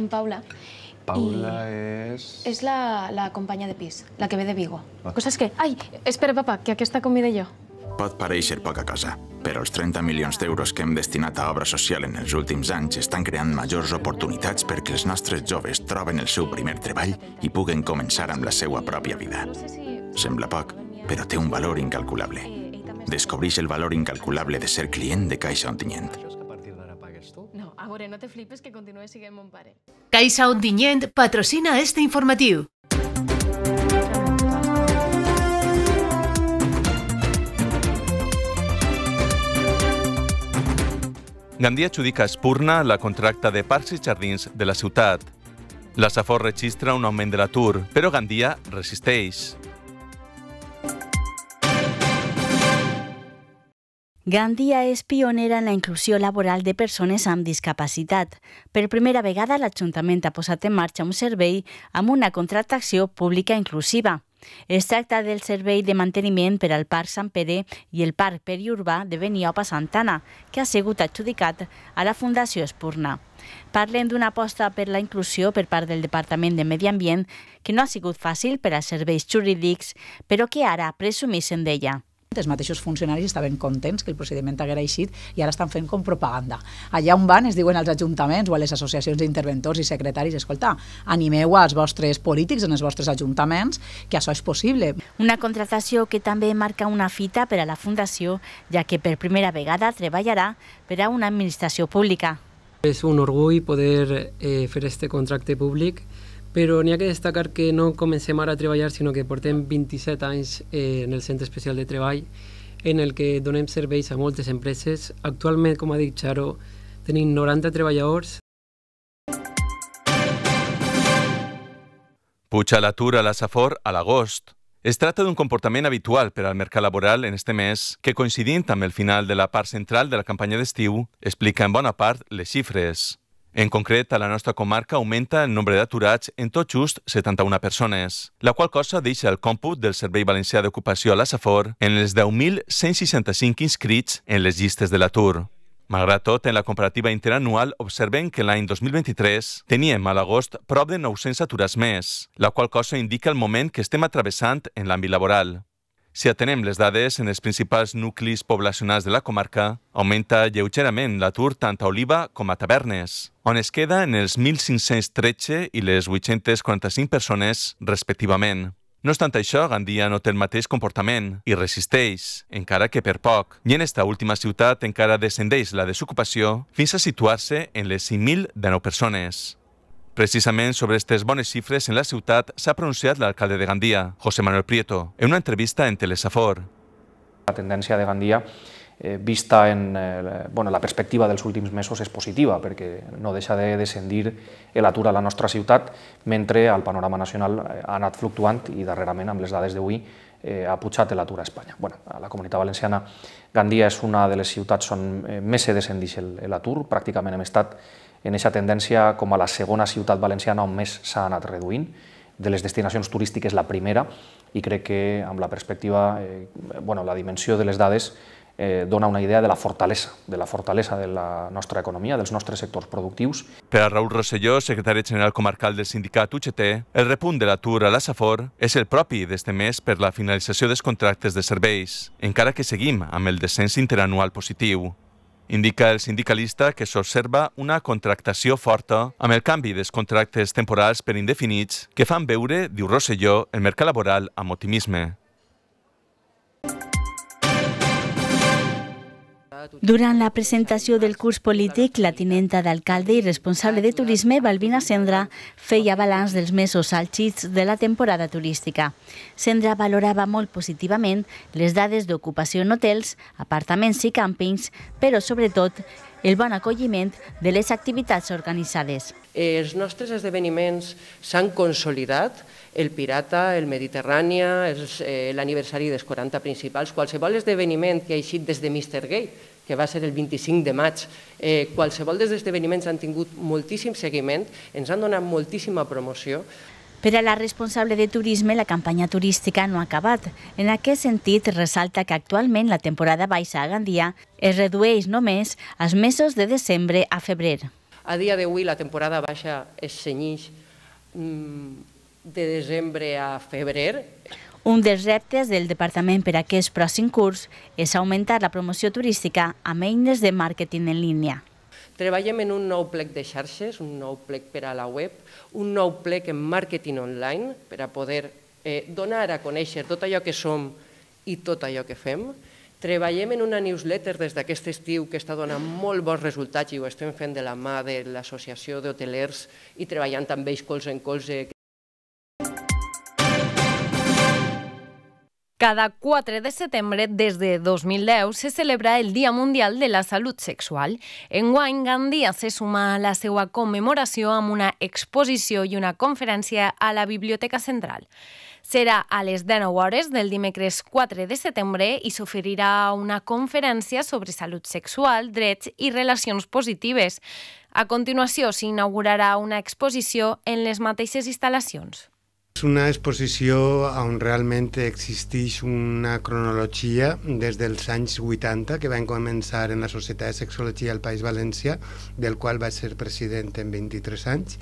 en Paula. Paula és... És la, la companya de pis, la que ve de Vigo. Ah. Cosa és que... Ai, espera, papa, que aquesta convida jo. Pot pareixer poca cosa, però els 30 milions d'euros que hem destinat a obra social en els últims anys estan creant majors oportunitats perquè els nostres joves troben el seu primer treball i puguen començar amb la seva pròpia vida. Sembla poc, però té un valor incalculable. Descobreix el valor incalculable de ser client de Caixa Ontinyent. A veure, no te flipes que continue siguent mon pare. Caixa Ontinyent patrocina este informatiu. Gandia adjudica a Espurna la contracta de Parcs i Jardins de la ciutat. La Safor registra un augment de l'atur, però Gandia resisteix. Gandia és pionera en la inclusió laboral de persones amb discapacitat. Per primera vegada, l'Ajuntament ha posat en marxa un servei amb una contractació pública inclusiva. Es tracta del servei de manteniment per al Parc Sant Pere i el Parc Periurbà de Beniopa Santana, que ha sigut adjudicat a la Fundació Espurna. Parlen d'una aposta per la inclusió per part del Departament de Medi Ambient que no ha sigut fàcil per als serveis jurídics, però que ara presumeixen d'ella. Els mateixos funcionaris estaven contents que el procediment haguera eixit i ara estan fent com propaganda. Allà on van es diuen als ajuntaments o a les associacions d'interventors i secretaris, escolta, animeu als vostres polítics en els vostres ajuntaments que això és possible. Una contratació que també marca una fita per a la Fundació, ja que per primera vegada treballarà per a una administració pública. És un orgull poder eh, fer este contracte públic però n'hi ha que destacar que no comencem ara a treballar, sinó que portem 27 anys eh, en el Centre Especial de Treball, en el que donem serveis a moltes empreses. Actualment, com ha dit Xaro, tenim 90 treballadors. Puja l'atur a la Safor a l'agost. Es tracta d'un comportament habitual per al mercat laboral en este mes que, coincidint amb el final de la part central de la campanya d'estiu, explica en bona part les xifres. En concret, a la nostra comarca augmenta el nombre d'aturats en tot just 71 persones, la qual cosa deixa el còmput del Servei Valencià d'Ocupació a la Safor en els 10.165 inscrits en les llistes de l'atur. Malgrat tot, en la comparativa interanual observem que l'any 2023 teníem a l'agost prop de 900 aturats més, la qual cosa indica el moment que estem atravessant en l'àmbit laboral. Si atenem les dades en els principals nuclis poblacionals de la comarca, augmenta lleugerament l'atur tant a Oliva com a Tavernes, on es queda en els 1.513 i les 845 persones, respectivament. No obstant això, Gandia no té el mateix comportament i resisteix, encara que per poc. I en esta última ciutat encara descendeix la desocupació fins a situar-se en les 5.019 persones. Precisament sobre aquestes bones xifres en la ciutat s'ha pronunciat l'alcalde de Gandia, José Manuel Prieto, en una entrevista en Telesafor. La tendència de Gandia eh, vista en eh, bueno, la perspectiva dels últims mesos és positiva perquè no deixa de descendir l'atur a la nostra ciutat mentre el panorama nacional eh, ha anat fluctuant i darrerament amb les dades d'avui ha pujat l'atur a Espanya. Bueno, a la comunitat valenciana Gandia és una de les ciutats on més se descendix l'atur, pràcticament hem estat en aquesta tendència com a la segona ciutat valenciana on més s'ha anat reduint. De les destinacions turístiques la primera i crec que amb la perspectiva, eh, bueno, la dimensió de les dades eh, dona una idea de la fortalesa, de la fortalesa de la nostra economia, dels nostres sectors productius. Per a Raül Rosselló, secretari general comarcal del sindicat UGT, el repunt de l'atur a la Safor és el propi d'este mes per la finalització dels contractes de serveis, encara que seguim amb el descens interanual positiu. Indica el sindicalista que s'observa una contractació forta amb el canvi dels contractes temporals per indefinits que fan veure, diu Rosselló, el mercat laboral amb optimisme. Durant la presentació del curs polític, la tinenta d'alcalde i responsable de turisme, Balbina Sendra, feia balanç dels mesos àlgids de la temporada turística. Sendra valorava molt positivament les dades d'ocupació en hotels, apartaments i càmpings, però sobretot el bon acolliment de les activitats organitzades. Els nostres esdeveniments s'han consolidat, el Pirata, el Mediterrània, eh, l'aniversari dels 40 principals, qualsevol esdeveniment que ha eixit des de Mr. Gay, que va ser el 25 de maig, eh, qualsevol dels esdeveniments han tingut moltíssim seguiment, ens han donat moltíssima promoció. Per a la responsable de turisme, la campanya turística no ha acabat. En aquest sentit, ressalta que actualment la temporada baixa a Gandia es redueix només als mesos de desembre a febrer. A dia d'avui la temporada baixa es cenyix mm, de desembre a febrer. Un dels reptes del Departament per a aquest pròxim curs és augmentar la promoció turística amb eines de màrqueting en línia. Treballem en un nou plec de xarxes, un nou plec per a la web, un nou plec en màrqueting online per a poder eh, donar a conèixer tot allò que som i tot allò que fem. Treballem en una newsletter des d'aquest estiu que està donant molt bons resultats i ho estem fent de la mà de l'Associació d'Hotelers i treballant amb ells colze en colze. Cada 4 de setembre, des de 2010, se celebra el Dia Mundial de la Salut Sexual. Enguany, Gandia se suma a la seva commemoració amb una exposició i una conferència a la Biblioteca Central. Serà a les 19 hores del dimecres 4 de setembre i s'oferirà una conferència sobre salut sexual, drets i relacions positives. A continuació, s'inaugurarà una exposició en les mateixes instal·lacions. És una exposició on realment existeix una cronologia des dels anys 80 que van començar en la Societat de Sexologia al País Valencià, del qual va ser president en 23 anys,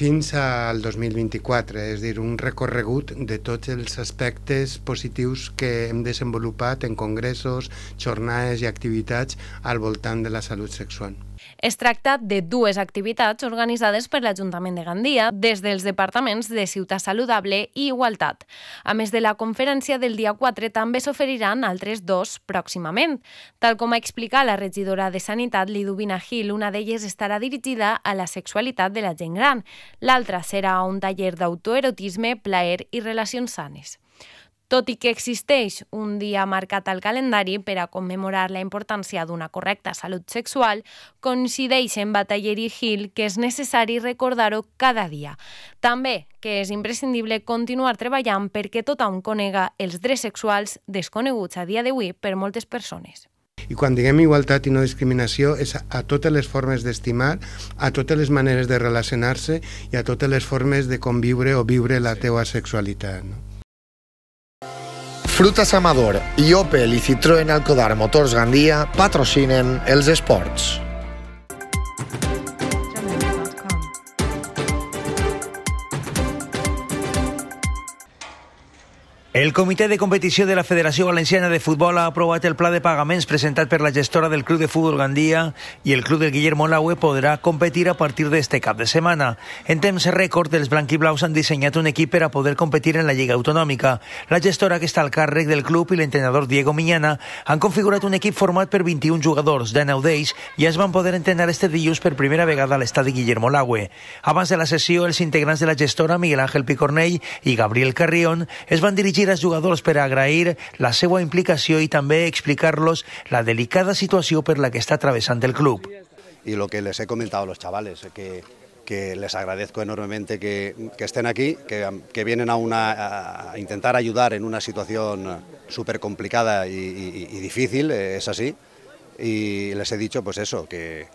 fins al 2024, és dir, un recorregut de tots els aspectes positius que hem desenvolupat en congressos, jornades i activitats al voltant de la salut sexual. Es tracta de dues activitats organitzades per l'Ajuntament de Gandia des dels departaments de Ciutat Saludable i Igualtat. A més de la conferència del dia 4, també s'oferiran altres dos pròximament. Tal com ha explicat la regidora de Sanitat, Liduvina Gil, una d'elles estarà dirigida a la sexualitat de la gent gran. L'altra serà un taller d'autoerotisme, plaer i relacions sanes. Tot i que existeix un dia marcat al calendari per a commemorar la importància d'una correcta salut sexual, coincideixen Bataller i Hill que és necessari recordar-ho cada dia. També que és imprescindible continuar treballant perquè tothom conega els drets sexuals desconeguts a dia d'avui per moltes persones. I quan diguem igualtat i no discriminació és a totes les formes d'estimar, a totes les maneres de relacionar-se i a totes les formes de conviure o viure la teua sexualitat. No? Frutas Amador i Opel i Citroën Alcodar Motors Gandia patrocinen els esports. El comitè de competició de la Federació Valenciana de Futbol ha aprovat el pla de pagaments presentat per la gestora del Club de Futbol Gandia i el Club del Guillermo Laue podrà competir a partir d'este cap de setmana. En temps rècord, els blanquiblaus han dissenyat un equip per a poder competir en la Lliga Autonòmica. La gestora que està al càrrec del club i l'entrenador Diego Miñana han configurat un equip format per 21 jugadors, de 9 d'ells ja es van poder entrenar este dilluns per primera vegada a l'estadi Guillermo Laue. Abans de la sessió, els integrants de la gestora, Miguel Ángel Picornell i Gabriel Carrión, es van dirigir dirigir als jugadors per agrair la seva implicació i també explicar-los la delicada situació per la que està travessant el club. Y lo que les he comentado a los chavales, que, que les agradezco enormemente que, que estén aquí, que, que vienen a, una, a intentar ayudar en una situación súper complicada y, y, y difícil, es así. Y les he dicho pues eso, que,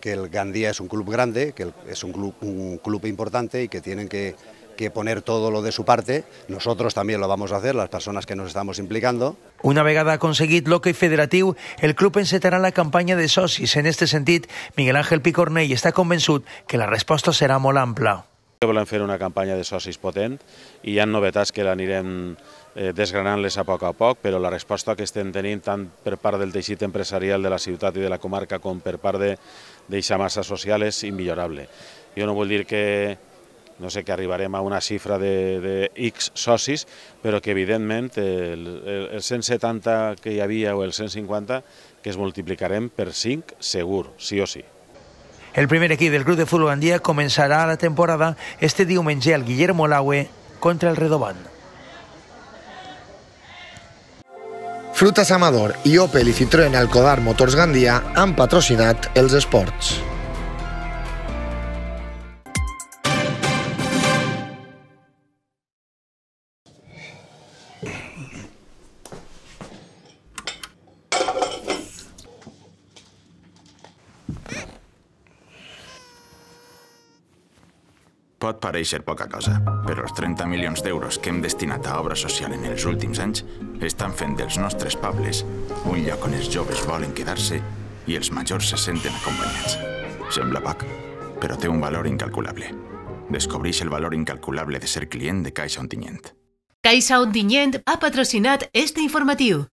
que el Gandía es un club grande, que es un club, un club importante y que tienen que que poner todo lo de su parte. Nosotros también lo vamos a hacer, las personas que nos estamos implicando. Una vegada aconseguit l'hoquei federatiu, el club encetarà la campanya de socis. En este sentit, Miguel Ángel Picornell està convençut que la resposta serà molt ampla. Volem fer una campanya de socis potent i hi ha novetats que l'anirem eh, desgranant-les a poc a poc, però la resposta que estem tenint tant per part del teixit empresarial de la ciutat i de la comarca com per part d'eixa massa social és immillorable. Jo no vull dir que no sé que arribarem a una xifra de, de X socis, però que evidentment el, el, el 170 que hi havia o el 150 que es multiplicarem per 5 segur, sí o sí. El primer equip del Club de Futbol Andía començarà la temporada este diumenge al Guillermo Laue contra el Redoban. Frutas Amador i Opel i Citroën Alcodar Motors Gandia han patrocinat els esports. Pot pareixer poca cosa, però els 30 milions d'euros que hem destinat a obra social en els últims anys estan fent dels nostres pobles un lloc on els joves volen quedar-se i els majors se senten acompanyats. Sembla poc, però té un valor incalculable. Descobreix el valor incalculable de ser client de Caixa Ontinyent. Caixa Ontinyent ha patrocinat este informatiu.